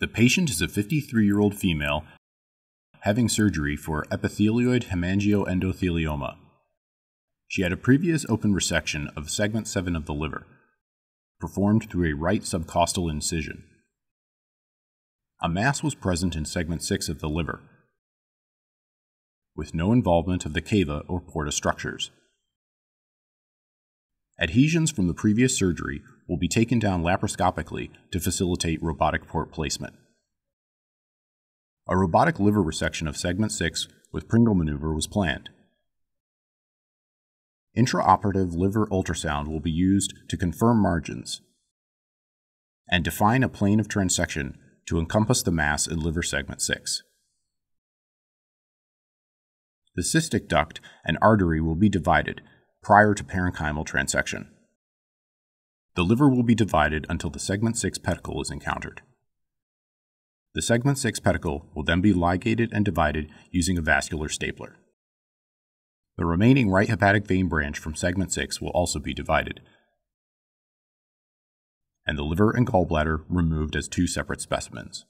The patient is a 53 year old female having surgery for epithelioid hemangioendothelioma. She had a previous open resection of segment 7 of the liver, performed through a right subcostal incision. A mass was present in segment 6 of the liver, with no involvement of the cava or porta structures. Adhesions from the previous surgery will be taken down laparoscopically to facilitate robotic port placement. A robotic liver resection of segment 6 with Pringle maneuver was planned. Intraoperative liver ultrasound will be used to confirm margins and define a plane of transection to encompass the mass in liver segment 6. The cystic duct and artery will be divided prior to parenchymal transection. The liver will be divided until the segment 6 pedicle is encountered. The segment 6 pedicle will then be ligated and divided using a vascular stapler. The remaining right hepatic vein branch from segment 6 will also be divided, and the liver and gallbladder removed as two separate specimens.